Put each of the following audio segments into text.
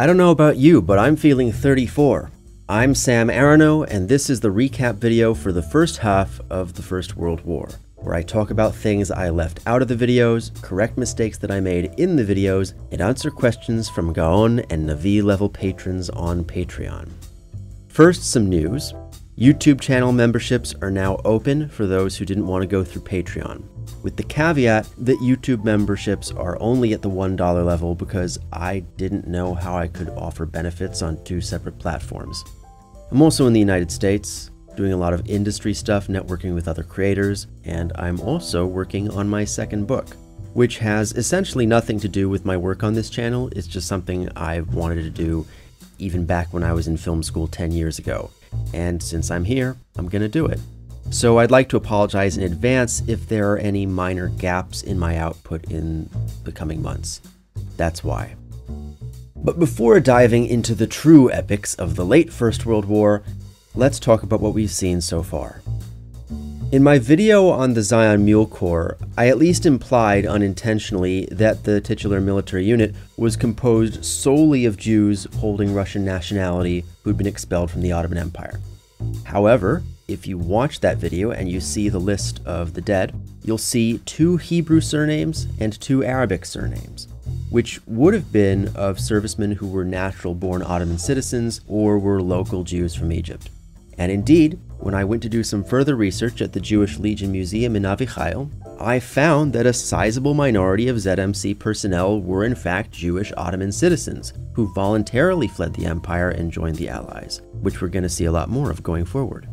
I don't know about you, but I'm feeling 34. I'm Sam Aronow, and this is the recap video for the first half of the First World War, where I talk about things I left out of the videos, correct mistakes that I made in the videos, and answer questions from Gaon and Navi level patrons on Patreon. First, some news. YouTube channel memberships are now open for those who didn't want to go through Patreon with the caveat that YouTube memberships are only at the $1 level because I didn't know how I could offer benefits on two separate platforms. I'm also in the United States, doing a lot of industry stuff, networking with other creators, and I'm also working on my second book, which has essentially nothing to do with my work on this channel. It's just something I've wanted to do even back when I was in film school 10 years ago. And since I'm here, I'm going to do it. So I'd like to apologize in advance if there are any minor gaps in my output in the coming months. That's why. But before diving into the true epics of the late First World War, let's talk about what we've seen so far. In my video on the Zion Mule Corps, I at least implied unintentionally that the titular military unit was composed solely of Jews holding Russian nationality who'd been expelled from the Ottoman Empire. However, if you watch that video and you see the list of the dead, you'll see two Hebrew surnames and two Arabic surnames, which would have been of servicemen who were natural born Ottoman citizens or were local Jews from Egypt. And indeed, when I went to do some further research at the Jewish Legion Museum in Avichayil, I found that a sizable minority of ZMC personnel were in fact Jewish Ottoman citizens who voluntarily fled the empire and joined the Allies, which we're going to see a lot more of going forward.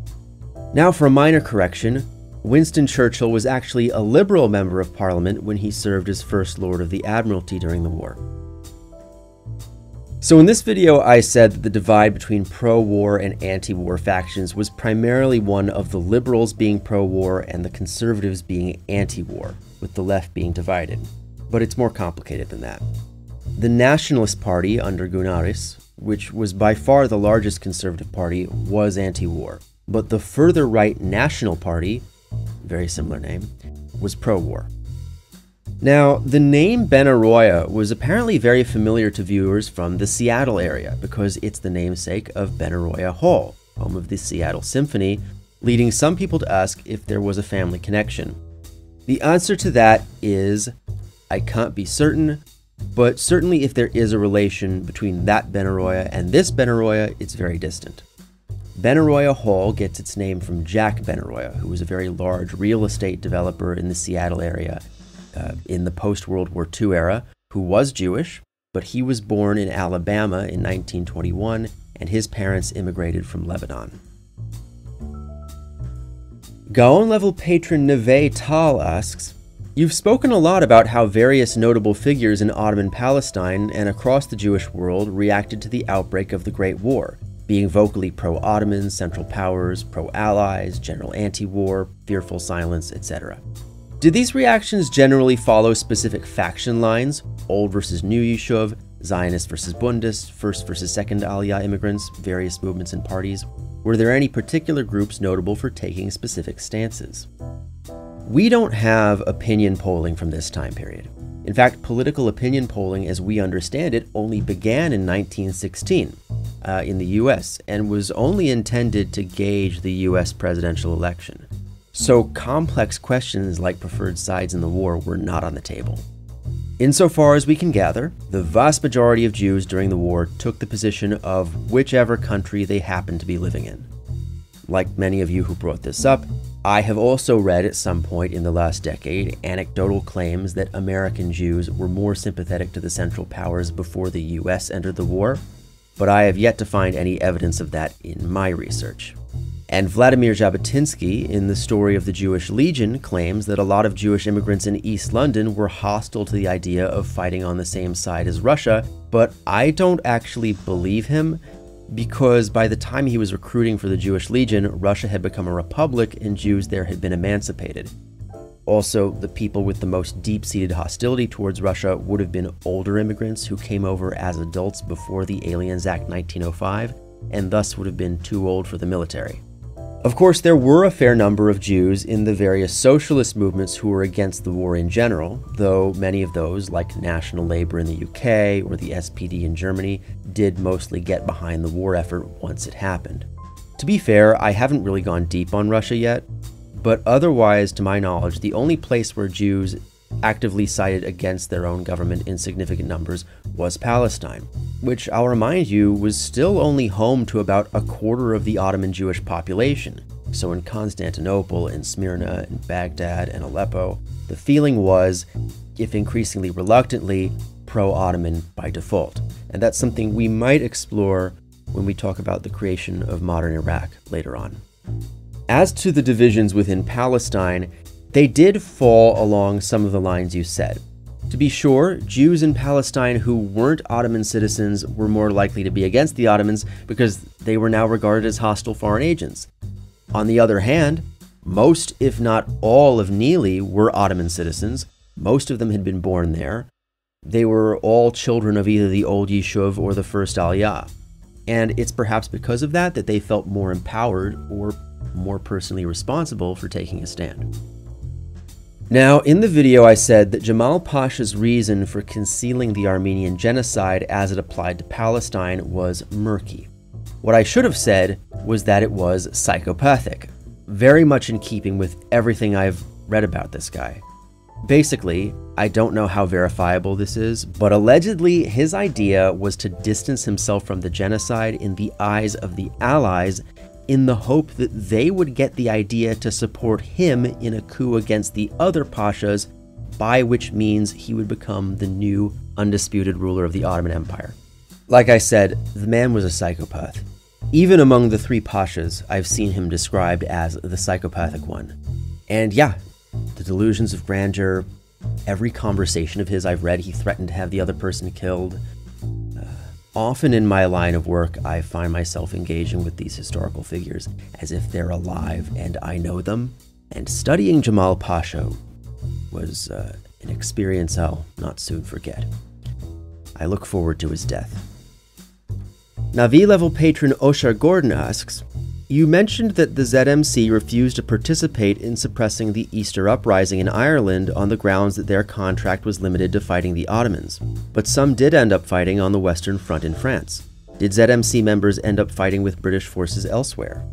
Now, for a minor correction, Winston Churchill was actually a Liberal Member of Parliament when he served as First Lord of the Admiralty during the war. So in this video, I said that the divide between pro-war and anti-war factions was primarily one of the liberals being pro-war and the conservatives being anti-war, with the left being divided. But it's more complicated than that. The Nationalist Party under Gounaris, which was by far the largest conservative party, was anti-war but the further right National Party, very similar name, was pro war. Now, the name Benaroya was apparently very familiar to viewers from the Seattle area because it's the namesake of Benaroya Hall, home of the Seattle Symphony, leading some people to ask if there was a family connection. The answer to that is I can't be certain, but certainly if there is a relation between that Benaroya and this Benaroya, it's very distant. Benaroya Hall gets its name from Jack Benaroya, who was a very large real estate developer in the Seattle area in the post World War II era, who was Jewish, but he was born in Alabama in 1921, and his parents immigrated from Lebanon. Gaon level patron Neve Tal asks, You've spoken a lot about how various notable figures in Ottoman Palestine and across the Jewish world reacted to the outbreak of the Great War being vocally pro Ottoman, Central Powers, pro Allies, general anti war, fearful silence, etc. Did these reactions generally follow specific faction lines, old versus new Yishuv, Zionist versus Bundist, first versus second Aliyah immigrants, various movements and parties? Were there any particular groups notable for taking specific stances? We don't have opinion polling from this time period. In fact, political opinion polling as we understand it only began in 1916 uh, in the US and was only intended to gauge the US presidential election. So complex questions like preferred sides in the war were not on the table. Insofar as we can gather, the vast majority of Jews during the war took the position of whichever country they happened to be living in. Like many of you who brought this up, I have also read at some point in the last decade anecdotal claims that American Jews were more sympathetic to the Central Powers before the US entered the war but I have yet to find any evidence of that in my research. And Vladimir Jabotinsky, in the story of the Jewish Legion, claims that a lot of Jewish immigrants in East London were hostile to the idea of fighting on the same side as Russia, but I don't actually believe him because by the time he was recruiting for the Jewish Legion, Russia had become a republic and Jews there had been emancipated. Also, the people with the most deep seated hostility towards Russia would have been older immigrants who came over as adults before the Aliens Act 1905 and thus would have been too old for the military. Of course, there were a fair number of Jews in the various socialist movements who were against the war in general, though many of those, like National Labour in the UK or the SPD in Germany, did mostly get behind the war effort once it happened. To be fair, I haven't really gone deep on Russia yet, but otherwise, to my knowledge, the only place where Jews actively sided against their own government in significant numbers was Palestine, which I'll remind you was still only home to about a quarter of the Ottoman Jewish population. So in Constantinople and Smyrna and Baghdad and Aleppo, the feeling was, if increasingly reluctantly, pro Ottoman by default. And that's something we might explore when we talk about the creation of modern Iraq later on. As to the divisions within Palestine, they did fall along some of the lines you said. To be sure, Jews in Palestine who weren't Ottoman citizens were more likely to be against the Ottomans because they were now regarded as hostile foreign agents. On the other hand, most, if not all, of Nili were Ottoman citizens. Most of them had been born there. They were all children of either the old Yishuv or the first Aliyah. And it's perhaps because of that that they felt more empowered or more personally responsible for taking a stand. Now, in the video, I said that Jamal Pasha's reason for concealing the Armenian genocide as it applied to Palestine was murky. What I should have said was that it was psychopathic, very much in keeping with everything I've read about this guy. Basically, I don't know how verifiable this is, but allegedly his idea was to distance himself from the genocide in the eyes of the Allies in the hope that they would get the idea to support him in a coup against the other pashas, by which means he would become the new undisputed ruler of the Ottoman Empire. Like I said, the man was a psychopath. Even among the three pashas, I've seen him described as the psychopathic one. And yeah, the delusions of grandeur, every conversation of his I've read, he threatened to have the other person killed. Often in my line of work, I find myself engaging with these historical figures as if they're alive and I know them. And studying Jamal Pasha was uh, an experience I'll not soon forget. I look forward to his death. Navi level patron Oshar Gordon asks you mentioned that the ZMC refused to participate in suppressing the Easter Uprising in Ireland on the grounds that their contract was limited to fighting the Ottomans, but some did end up fighting on the Western Front in France. Did ZMC members end up fighting with British forces elsewhere?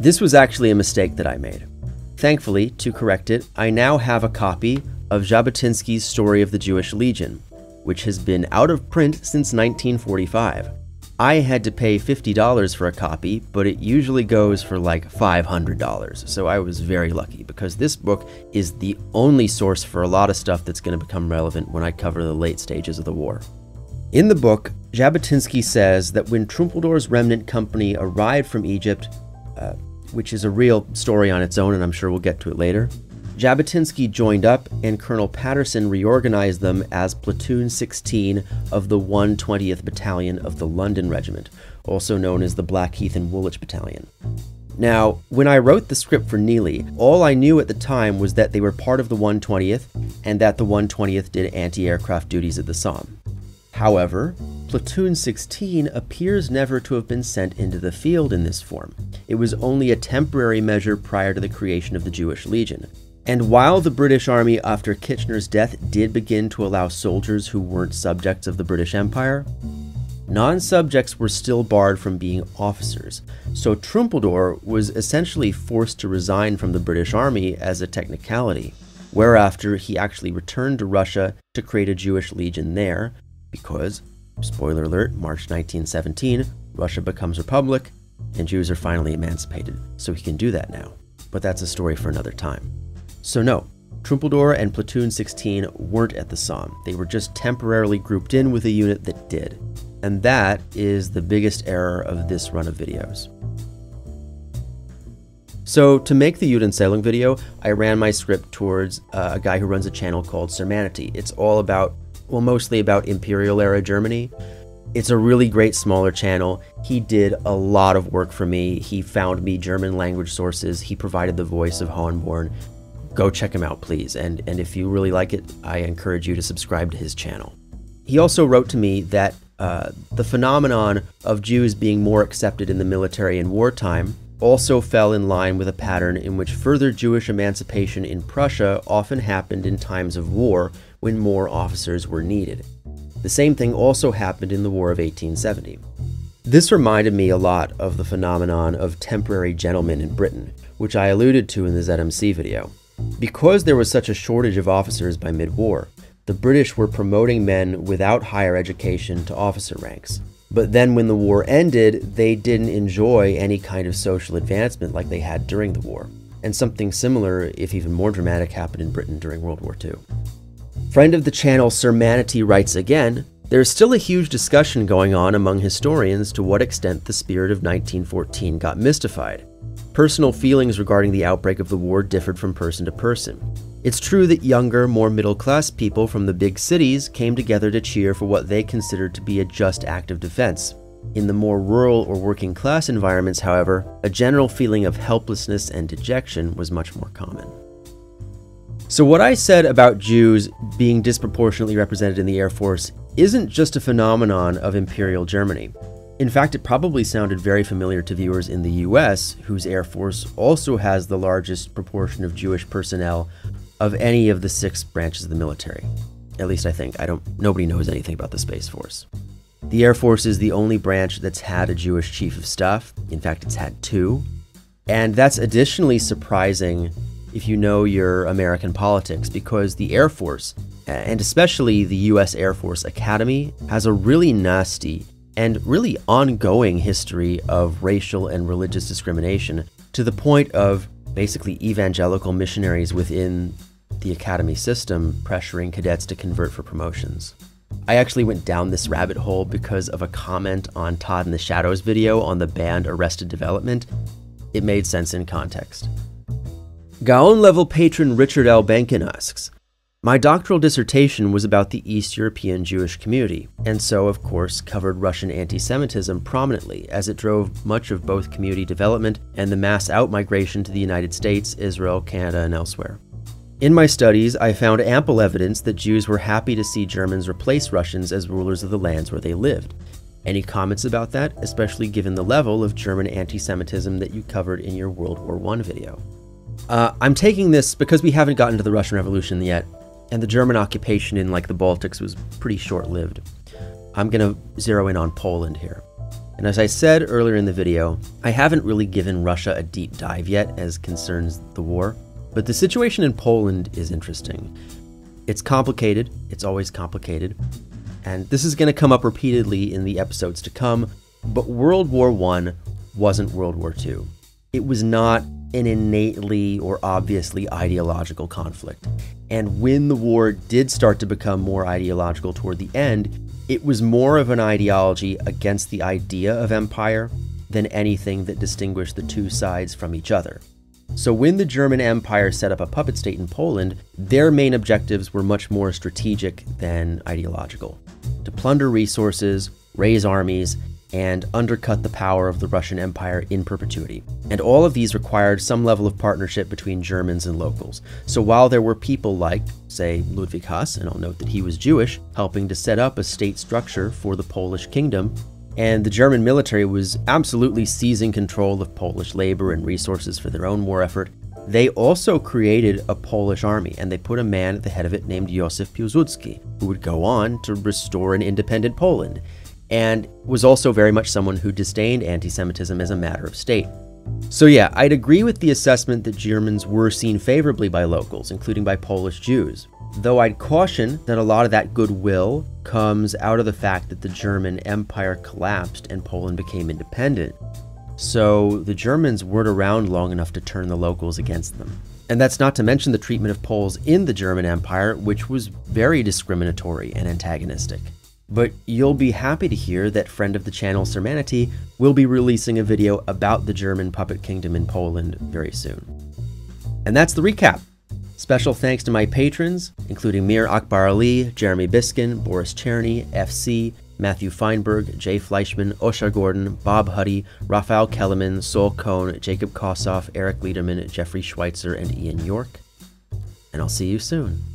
This was actually a mistake that I made. Thankfully, to correct it, I now have a copy of Jabotinsky's Story of the Jewish Legion, which has been out of print since 1945. I had to pay $50 for a copy, but it usually goes for like $500. So I was very lucky because this book is the only source for a lot of stuff that's going to become relevant when I cover the late stages of the war. In the book, Jabotinsky says that when Trumpeldor's remnant company arrived from Egypt, uh, which is a real story on its own, and I'm sure we'll get to it later, Jabotinsky joined up, and Colonel Patterson reorganized them as Platoon 16 of the 120th Battalion of the London Regiment, also known as the Blackheath and Woolwich Battalion. Now, when I wrote the script for Nili, all I knew at the time was that they were part of the 120th and that the 120th did anti aircraft duties at the Somme. However, Platoon 16 appears never to have been sent into the field in this form. It was only a temporary measure prior to the creation of the Jewish Legion, and while the British Army after Kitchener's death did begin to allow soldiers who weren't subjects of the British Empire, non subjects were still barred from being officers, so Trumpeldor was essentially forced to resign from the British Army as a technicality, whereafter he actually returned to Russia to create a Jewish legion there, because, spoiler alert, March 1917, Russia becomes a republic, and Jews are finally emancipated, so he can do that now. But that's a story for another time. So no, Trumpeldor and Platoon 16 weren't at the Somme. They were just temporarily grouped in with a unit that did. And that is the biggest error of this run of videos. So to make the Judenzählung video, I ran my script towards uh, a guy who runs a channel called SirManatee. It's all about, well, mostly about Imperial era Germany. It's a really great smaller channel. He did a lot of work for me. He found me German language sources. He provided the voice of Hohenborn go check him out, please. And, and if you really like it, I encourage you to subscribe to his channel. He also wrote to me that uh, the phenomenon of Jews being more accepted in the military in wartime, also fell in line with a pattern in which further Jewish emancipation in Prussia often happened in times of war when more officers were needed. The same thing also happened in the War of 1870. This reminded me a lot of the phenomenon of temporary gentlemen in Britain, which I alluded to in the ZMC video. Because there was such a shortage of officers by mid-war, the British were promoting men without higher education to officer ranks. But then when the war ended, they didn't enjoy any kind of social advancement like they had during the war. And something similar, if even more dramatic, happened in Britain during World War II. Friend of the channel Sir Manatee writes again, there's still a huge discussion going on among historians to what extent the spirit of 1914 got mystified. Personal feelings regarding the outbreak of the war differed from person to person. It's true that younger, more middle class people from the big cities came together to cheer for what they considered to be a just act of defense. In the more rural or working class environments, however, a general feeling of helplessness and dejection was much more common. So, what I said about Jews being disproportionately represented in the Air Force isn't just a phenomenon of Imperial Germany. In fact, it probably sounded very familiar to viewers in the US, whose Air Force also has the largest proportion of Jewish personnel of any of the six branches of the military. At least I think. I don't nobody knows anything about the Space Force. The Air Force is the only branch that's had a Jewish chief of staff. In fact, it's had two. And that's additionally surprising if you know your American politics because the Air Force, and especially the US Air Force Academy, has a really nasty and really ongoing history of racial and religious discrimination to the point of basically evangelical missionaries within the academy system pressuring cadets to convert for promotions. I actually went down this rabbit hole because of a comment on Todd in the Shadows video on the band Arrested Development. It made sense in context. Gaon level patron Richard L. Benkin asks, my doctoral dissertation was about the East European Jewish community, and so, of course, covered Russian anti Semitism prominently as it drove much of both community development and the mass outmigration to the United States, Israel, Canada, and elsewhere. In my studies, I found ample evidence that Jews were happy to see Germans replace Russians as rulers of the lands where they lived. Any comments about that, especially given the level of German anti Semitism that you covered in your World War I video? Uh, I'm taking this because we haven't gotten to the Russian Revolution yet, and the German occupation in like the Baltics was pretty short-lived. I'm going to zero in on Poland here. And as I said earlier in the video, I haven't really given Russia a deep dive yet as concerns the war, but the situation in Poland is interesting. It's complicated, it's always complicated, and this is going to come up repeatedly in the episodes to come, but World War I wasn't World War II. It was not an innately or obviously ideological conflict. And when the war did start to become more ideological toward the end, it was more of an ideology against the idea of empire than anything that distinguished the two sides from each other. So when the German Empire set up a puppet state in Poland, their main objectives were much more strategic than ideological. To plunder resources, raise armies, and undercut the power of the Russian Empire in perpetuity. And all of these required some level of partnership between Germans and locals. So while there were people like, say, Ludwig Haas, and I'll note that he was Jewish, helping to set up a state structure for the Polish kingdom, and the German military was absolutely seizing control of Polish labor and resources for their own war effort, they also created a Polish army, and they put a man at the head of it named Józef Piłsudski, who would go on to restore an independent Poland and was also very much someone who disdained anti Semitism as a matter of state. So, yeah, I'd agree with the assessment that Germans were seen favorably by locals, including by Polish Jews, though I'd caution that a lot of that goodwill comes out of the fact that the German Empire collapsed and Poland became independent. So, the Germans weren't around long enough to turn the locals against them. And that's not to mention the treatment of Poles in the German Empire, which was very discriminatory and antagonistic. But you'll be happy to hear that friend of the channel Sir will be releasing a video about the German puppet kingdom in Poland very soon. And that's the recap. Special thanks to my patrons, including Mir Akbar Ali, Jeremy Biskin, Boris Cherny, FC, Matthew Feinberg, Jay Fleischman, Osha Gordon, Bob Huddy, Raphael Kellerman, Sol Cohn, Jacob Kossoff, Eric Liederman, Jeffrey Schweitzer, and Ian York. And I'll see you soon.